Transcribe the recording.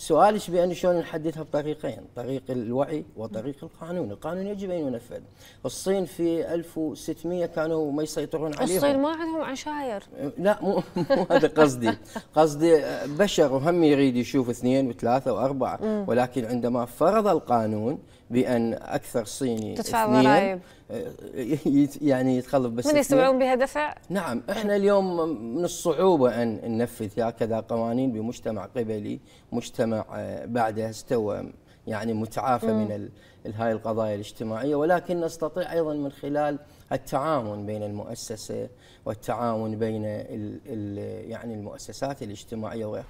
سؤالك بأن شلون نحددها بطريقين طريق الوعي وطريق القانون. القانون يجب أن ينفذ. الصين في 1600 كانوا ما يسيطرون عليهم. الصين ما عندهم عشاير. لا مو مو هذا قصدي. قصدي بشر وهم يريد يشوف اثنين وثلاثة وأربعة. ولكن عندما فرض القانون بأن أكثر صيني تدفع اثنين، ضرائب. يت- يعني يتخلف بس من. يستوعبون بها دفع؟ نعم إحنا اليوم من الصعوبة أن ننفذ هكذا قوانين بمجتمع قبلي مجتمع آه، بعده استوى يعني متعافى من ال- ال- هاي القضايا الاجتماعية. ولكن نستطيع أيضا من خلال التعاون بين المؤسسة والتعاون بين ال ال يعني المؤسسات الاجتماعية وغيرها.